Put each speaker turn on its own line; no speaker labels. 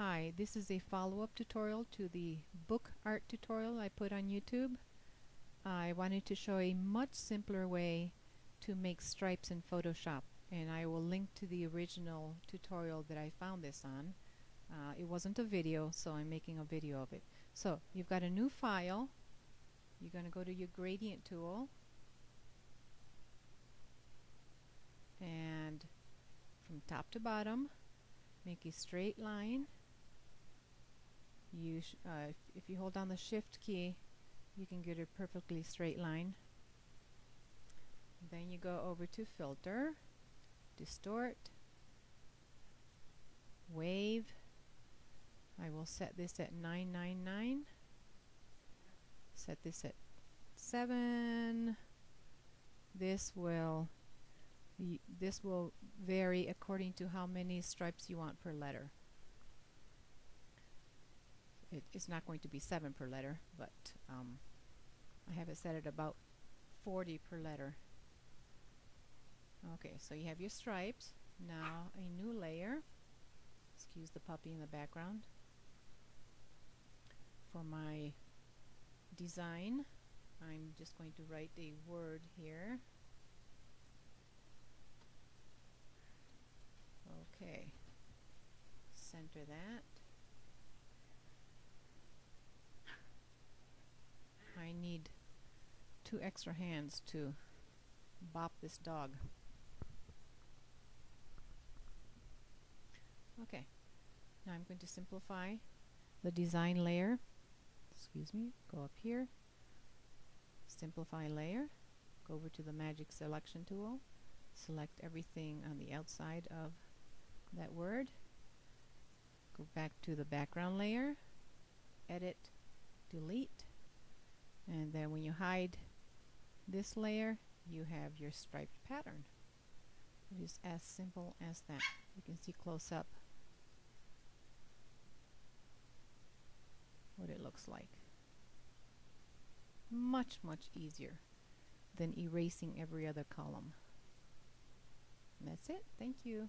Hi, this is a follow-up tutorial to the book art tutorial I put on YouTube. I wanted to show a much simpler way to make stripes in Photoshop and I will link to the original tutorial that I found this on. Uh, it wasn't a video so I'm making a video of it. So you've got a new file. You're going to go to your gradient tool and from top to bottom make a straight line you uh, if, if you hold down the shift key you can get a perfectly straight line. Then you go over to filter distort wave. I will set this at 999 set this at 7 this will this will vary according to how many stripes you want per letter it, it's not going to be 7 per letter, but um, I have it set at about 40 per letter. Okay, so you have your stripes. Now a new layer. Excuse the puppy in the background. For my design, I'm just going to write a word here. Okay, center that. I need two extra hands to bop this dog. Okay, now I'm going to simplify the design layer. Excuse me, go up here, simplify layer, go over to the magic selection tool, select everything on the outside of that word, go back to the background layer, edit, delete, and then when you hide this layer you have your striped pattern. It is as simple as that. You can see close up what it looks like. Much much easier than erasing every other column. And that's it. Thank you